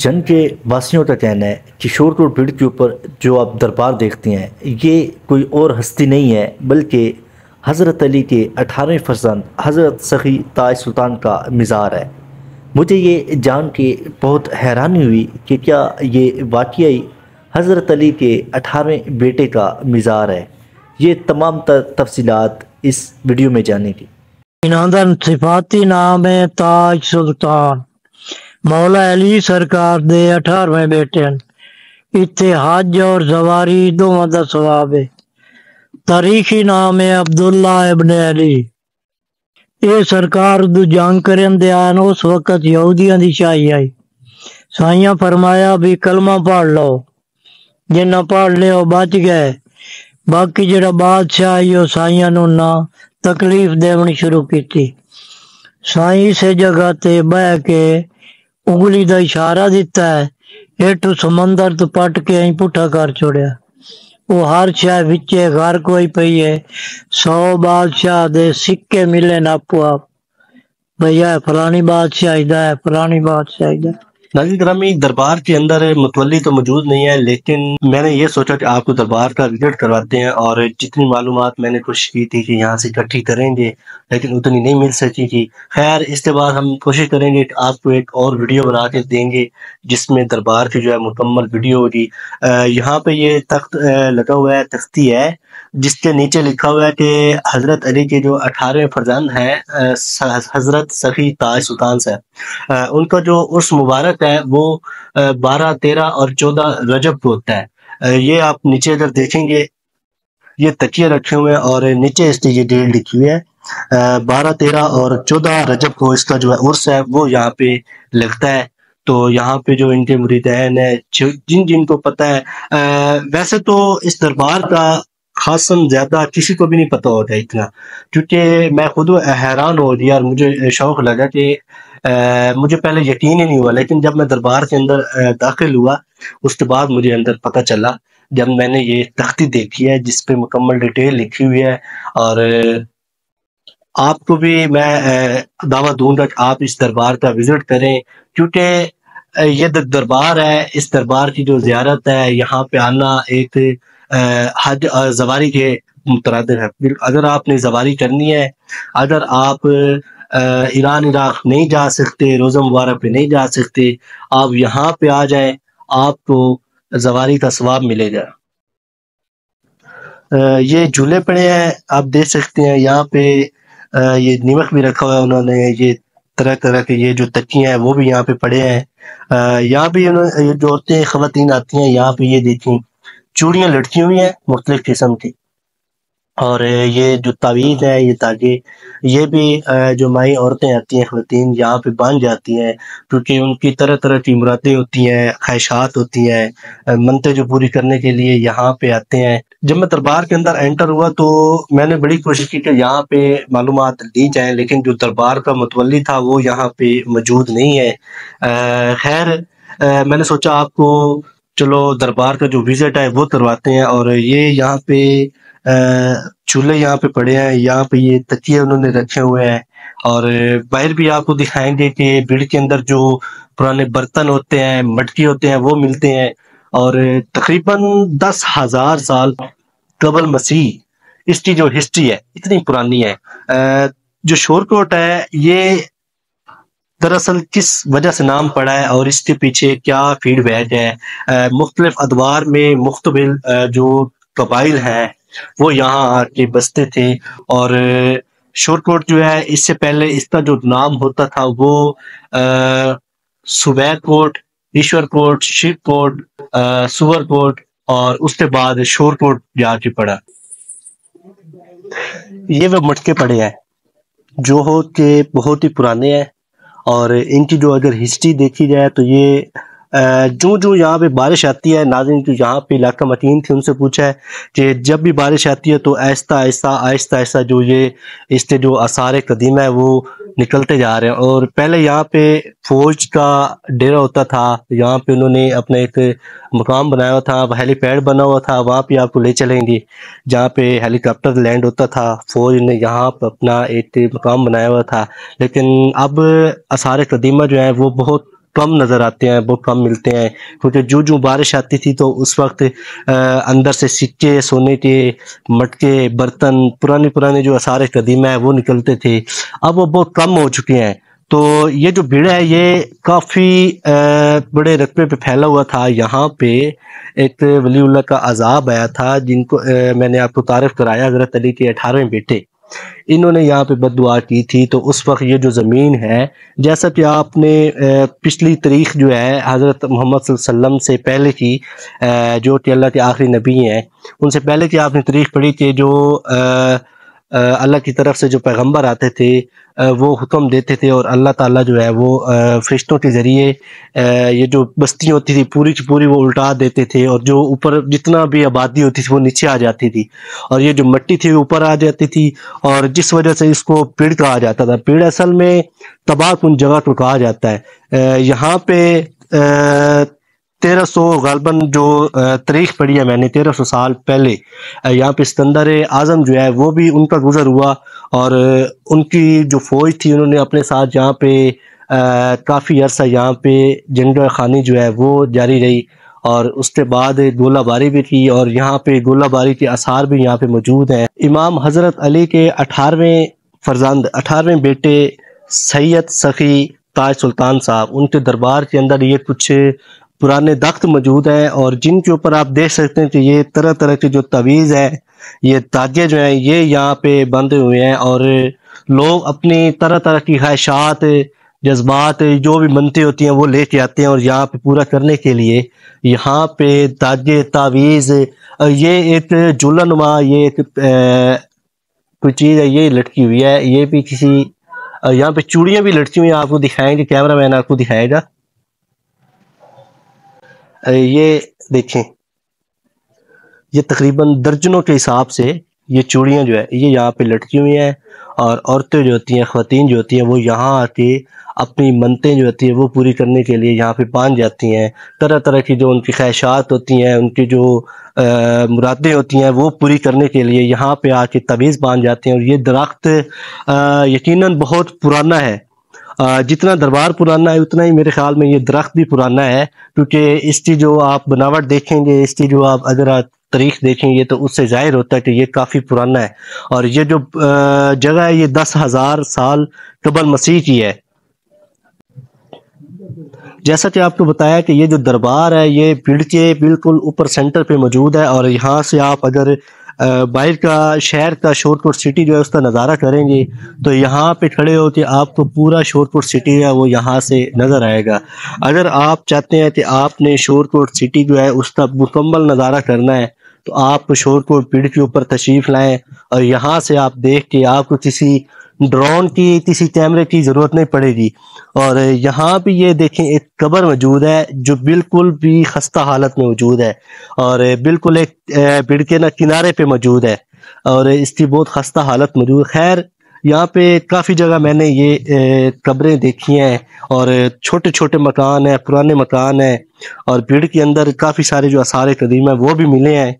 जंग के वासियों का कहना है कि शोरकोट भीड़ के ऊपर जो आप दरबार देखते हैं, ये कोई और हस्ती नहीं है, बल्कि हज़रत अली के अठारहवें फर्जंद, हज़रत सखी ताज सुल्तान का मज़ार है। मुझे ये जान के बहुत हैरानी हुई कि क्या ये वाकई हज़रत अली के अठारहवें बेटे का मज़ार है। ये तमाम तफसीलात इस वीडियो में जानेगी। सिफाती नाम है ताज सुल्तान। मौला अली सरकार दे अठारहवें बेटे इतने हज और जवारी दोवों का सवाब है तारीखी नाम है अब्दुल्ला इबन अली। ये सरकार जंग दयान उस वक्त यहूदियों की शाही आई। साइया फरमाया, भी कलमा पढ़ लो जिन्ना पढ़ लियो बच गए। बाकी जरा बादशाह यो साइया ना तकलीफ़ देवनी शुरू की साई से जगह ते बह के उंगली का इशारा दिता है। हेठ समंदर तो पट के अं पुठा कर छोड़िया वो हर शह विचे घर कोई पई है। सौ बादशाह दे सिक्के मिले नापो आप भैया फलानी बादशाह फलानी बादशाह नाजिल ग्रामी दरबार के अंदर मुतवली तो मौजूद नहीं है, लेकिन मैंने ये सोचा कि आपको दरबार का विज़िट करवाते हैं और जितनी मालूम मैंने कोशिश की थी कि यहाँ से इकट्ठी करेंगे, लेकिन उतनी नहीं मिल सकी थी। खैर इसके बाद हम कोशिश करेंगे कि आपको एक और वीडियो बना के देंगे, जिसमें दरबार की जो है मुकम्मल वीडियो होगी। यहाँ पे ये तख्त लगा हुआ है, तख्ती है। जिसके नीचे लिखा हुआ है कि हज़रत अली के जो अठारहवें फर्जंद हैं हज़रत सफ़ी ताज सुल्तान साहब उनका जो उर्स मुबारक है वो बारह तेरह और चौदह रजब को होता है। ये आप नीचे अगर देखेंगे ये तकिए रखे हुए हैं और नीचे इसकी ये डेट लिखी हुई है। बारह तेरह और चौदह रजब को इसका जो है उर्स है वो यहाँ पे लगता है। तो यहाँ पे जो इनके मुरीदैन है जिन जिनको पता है आ, वैसे तो इस दरबार का खासन ज़्यादा किसी को भी नहीं पता होता इतना। क्योंकि मैं खुद हैरान हो यार, मुझे शौक लगा कि मुझे पहले यकीन ही नहीं हुआ, लेकिन जब मैं दरबार के अंदर दाखिल हुआ, उसके बाद मुझे अंदर पता चला, जब मैंने ये तख्ती देखी है, जिस पे मुकम्मल डिटेल लिखी हुई है, और, आपको भी मैं दावा दूँगा आप इस दरबार का विज़िट करें, क्योंकि ये दरबार है, इस दरबार की जो जियारत है, यहाँ पे आना एक हज जवारी के मुतरद है। अगर आपने जवारी करनी है, अगर आप ईरान, इराक नहीं जा सकते, रोज़ा मुबारक पे नहीं जा सकते, आप यहाँ पे आ जाए, आपको जवारी का स्वाब मिलेगा। ये झूले पड़े हैं, आप देख सकते हैं, यहाँ पे ये निमक भी रखा हुआ है उन्होंने, ये तरह तरह के, ये जो तकियाँ हैं, वो भी यहाँ पे पड़े हैं। यहाँ भी जो औरतें खातन आती हैं, यहाँ पे ये देखी चूड़ियाँ लटकी हुई हैं मुख्तलिफ़ किस्म की। और ये जो तावीज़ है, ये ताजे, ये भी जो माई औरतें आती हैं, खातन, यहाँ पे बन जाती हैं, क्योंकि उनकी तरह तरह की मुरादें होती हैं, ख्वाहिशात होती हैं मनते जो पूरी करने के लिए यहाँ पे आते हैं। जब मैं दरबार के अंदर एंटर हुआ तो मैंने बड़ी कोशिश की कि यहाँ पे मालूम ली जाए, लेकिन जो दरबार का मतवली था वो यहाँ पे मौजूद नहीं है। खैर मैंने सोचा आपको चलो दरबार का जो विज़िट है वो करवाते हैं और ये यहाँ पे चूल्हे यहाँ पे पड़े हैं, यहाँ पे ये तकिए उन्होंने रखे हुए हैं और बाहर भी आपको दिखाएँगे कि भीड़ के अंदर जो पुराने बर्तन होते हैं, मटके होते हैं, वो मिलते हैं और तकरीबन दस हज़ार साल कबल मसीह, इसकी जो हिस्ट्री है, इतनी पुरानी है। जो शोरकोट है, ये दरअसल किस वजह से नाम पड़ा है और इसके पीछे क्या फीडबैक है? मुख्तलिफ़ अदवार में मुख्तबिल जो कबाइल हैं, वो यहाँ आके बसते थे और शोरकोट जो है, इससे पहले इसका जो नाम होता था वो सुबैर कोट ईश्वर कोट शिव कोट सुवर कोट और उसके बाद शोरकोट जाके पड़ा। ये वो मटके पड़े हैं, जो हो के बहुत ही पुराने हैं। और इनकी जो अगर हिस्ट्री देखी जाए तो ये जो जो यहाँ पे बारिश आती है नाजिन जो यहाँ पे इलाका मतीन थे, उनसे पूछा है कि जब भी बारिश आती है तो आहिस्ता आहिस्ता आहिस्ता आहिस्ता जो ये इसके जो आसार कदीम है, वो निकलते जा रहे हैं। और पहले यहाँ पे फौज का डेरा होता था, यहाँ पे उन्होंने अपना एक मकाम बनाया हुआ था हेलीपैड बना हुआ था, वहाँ पे आपको ले चलेंगे। जहाँ पे हेलीकॉप्टर लैंड होता था, फौज ने यहाँ पर अपना एक मकाम बनाया हुआ था। लेकिन अब आसार कदीमा जो है, वो बहुत कम नज़र आते हैं, बहुत कम मिलते हैं। क्योंकि जो जो बारिश आती थी तो उस वक्त अंदर से सिक्के, सोने के मटके, बर्तन पुराने पुराने जो आसार कदीमा है, वो निकलते थे। अब वो बहुत कम हो चुके हैं। तो ये जो भीड़ है, ये काफ़ी बड़े रकबे पे फैला हुआ था। यहाँ पे एक वलीउल्लाह का अजाब आया था, जिनको मैंने आपको तारफ़ कराया, हज़रत अली के अठारहवें बेटे। इन्होंने यहाँ पे बदुआ की थी तो उस वक्त ये जो ज़मीन है, जैसा कि आपने पिछली तारीख जो है, हज़रत मोहम्मद से पहले की जो कि अल्लाह के आखिरी नबी हैं, उनसे पहले की आपने तारीख पढ़ी कि जो अल्लाह की तरफ़ से जो पैगंबर आते थे वो हुक्म देते थे और अल्लाह ताला जो है वो फरिश्तों के ज़रिए ये जो बस्ती होती थी, पूरी की पूरी वो उल्टा देते थे और जो ऊपर जितना भी आबादी होती थी वो नीचे आ जाती थी और ये जो मिट्टी थी ऊपर आ जाती थी और जिस वजह से इसको पेड़ कहा जाता था। पेड़ असल में तबाह कन जगह को कहा जाता है। यहाँ पे तेरह सौ गालबन जो तारीख पढ़ी है मैंने, तेरह सौ साल पहले यहाँ पे सिकंदर आज़म जो है, वो भी उनका गुजर हुआ और उनकी जो फौज थी उन्होंने अपने साथ यहाँ पे काफ़ी अर्सा यहाँ पे जंगल खानी जो है वो जारी रही और उसके बाद गोलाबारी भी की और यहाँ पे गोलाबारी के आसार भी यहाँ पे मौजूद हैं। इमाम हज़रत अली के अठारहवें फरजंद, अठारहवें बेटे सैयद सखी ताज सुल्तान साहब, उनके दरबार के अंदर ये कुछ पुराने दख्त मौजूद हैं और जिनके ऊपर आप देख सकते हैं कि ये तरह तरह के जो तवीज़ है, ये ताजे जो हैं, ये यहाँ पे बंधे हुए हैं और लोग अपनी तरह तरह की ख्वाहिशात, जज्बात, जो भी मनती होती हैं, वो लेके आते हैं और यहाँ पे पूरा करने के लिए। यहाँ पे ताजे तावीज़, ये एक जुलनुमा ये एक कोई चीज़ है, ये लटकी हुई है, ये भी किसी, यहाँ पे चूड़ियाँ भी लटकी हुई हैं, आपको दिखाएँगे कैमरा मैन आपको दिखाएगा। ये देखें, ये तकरीबन दर्जनों के हिसाब से ये चूड़ियाँ जो है, ये यहाँ पे लटकी हुई हैं और औरतें जो होती हैं ख़वान जो होती हैं, वो यहाँ आके अपनी मनतें जो होती हैं, वो पूरी करने के लिए यहाँ पे बाँध जाती हैं। तरह तरह की जो उनकी ख्वाहिशात होती हैं, उनकी जो मुरादें होती हैं, वो पूरी करने के लिए यहाँ पे आके तवीज़ बाँध जाते हैं और ये दरख्त यकीनन बहुत पुराना है। जितना दरबार पुराना है, उतना ही मेरे ख्याल में ये दरख्त भी पुराना है, क्योंकि इसकी जो आप बनावट देखेंगे, इसकी जो आप अगर आप तारीख देखेंगे तो उससे ज़ाहिर होता है कि ये काफ़ी पुराना है। और ये जो जगह है, ये दस हज़ार साल कबल मसीह की है। जैसा कि आपको बताया कि ये जो दरबार है, ये भीड़ के बिल्कुल ऊपर सेंटर पे मौजूद है, और यहाँ से आप अगर बाहर का, शहर का शोरपुर सिटी जो है उसका नज़ारा करेंगे तो यहाँ पे खड़े होकर आपको पूरा शोरपुर सिटी है वो यहाँ से नज़र आएगा। अगर आप चाहते हैं कि आपने शोरपुर सिटी जो है उसका मुकम्मल नज़ारा करना है तो आप शोरपुर पीढ़ के ऊपर तशरीफ़ लाएँ और यहाँ से आप देख के आपको किसी ड्रोन की, किसी कैमरे की ज़रूरत नहीं पड़ेगी। और यहाँ पे ये देखें, एक कबर मौजूद है, जो बिल्कुल भी खस्ता हालत में मौजूद है और बिल्कुल एक बिड़के ना किनारे पे मौजूद है और इसकी बहुत खस्ता हालत मौजूद खैर, यहाँ पे काफ़ी जगह मैंने ये कब्रें देखी हैं और छोटे छोटे मकान हैं, पुराने मकान हैं और भीड़ के अंदर काफ़ी सारे जो आसार कदीम हैं, वो भी मिले हैं।